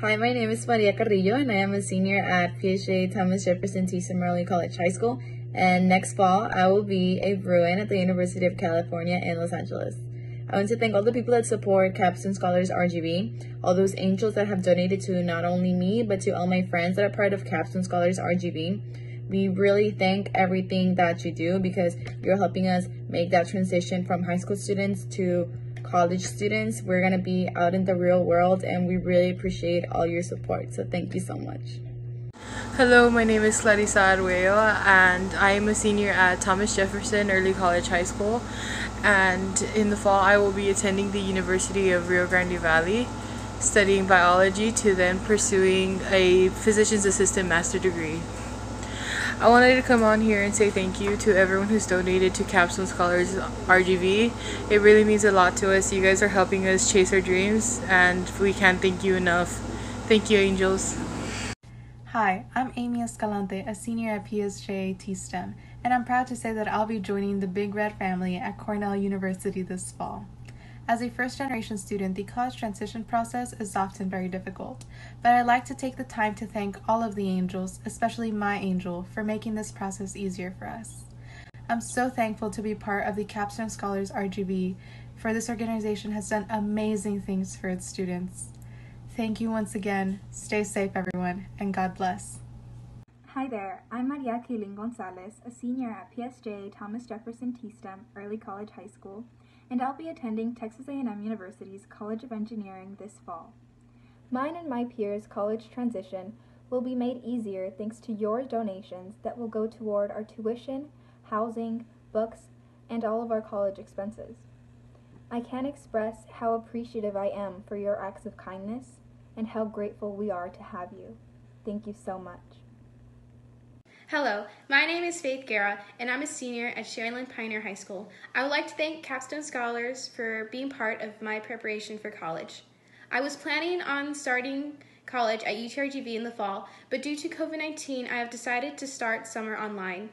Hi, my name is Maria Carrillo, and I am a senior at PHA Thomas Jefferson T. Summerlin College High School. And next fall, I will be a Bruin at the University of California in Los Angeles. I want to thank all the people that support Capstone Scholars RGV, all those angels that have donated to not only me, but to all my friends that are part of Capstone Scholars RGV. We really thank everything that you do because you're helping us make that transition from high school students to college students. We're going to be out in the real world and we really appreciate all your support. So thank you so much. Hello, my name is Clarissa Arguello and I am a senior at Thomas Jefferson Early College High School and in the fall I will be attending the University of Rio Grande Valley studying biology to then pursuing a physician's assistant master degree. I wanted to come on here and say thank you to everyone who's donated to Capstone Scholars RGV. It really means a lot to us. You guys are helping us chase our dreams and we can't thank you enough. Thank you, angels. Hi, I'm Amy Escalante, a senior at PSJ T-STEM, and I'm proud to say that I'll be joining the Big Red family at Cornell University this fall. As a first generation student, the college transition process is often very difficult, but I'd like to take the time to thank all of the angels, especially my angel, for making this process easier for us. I'm so thankful to be part of the Capstone Scholars RGV, for this organization has done amazing things for its students. Thank you once again. Stay safe, everyone, and God bless. Hi there, I'm Maria Kaylin Gonzalez, a senior at PSJ Thomas Jefferson T-STEM Early College High School, and I'll be attending Texas A&M University's College of Engineering this fall. Mine and my peers' college transition will be made easier thanks to your donations that will go toward our tuition, housing, books, and all of our college expenses. I can't express how appreciative I am for your acts of kindness and how grateful we are to have you. Thank you so much. Hello, my name is Faith Guerra, and I'm a senior at Sharyland Pioneer High School. I would like to thank Capstone Scholars for being part of my preparation for college. I was planning on starting college at UTRGV in the fall, but due to COVID 19, I have decided to start summer online.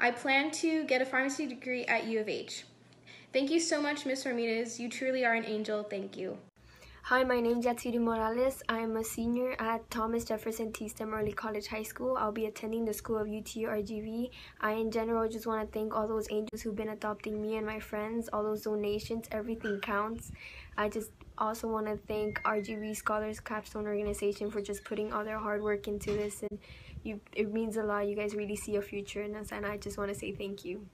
I plan to get a pharmacy degree at U of H. Thank you so much, Ms. Ramirez. You truly are an angel. Thank you. Hi, my name is Yatsiri Morales. I'm a senior at Thomas Jefferson T-STEM Early College High School. I'll be attending the School of UTRGV. I, in general, just want to thank all those angels who've been adopting me and my friends, all those donations, everything counts. I just also want to thank RGV Scholars Capstone Organization for just putting all their hard work into this and you, it means a lot. You guys really see a future in us and I just want to say thank you.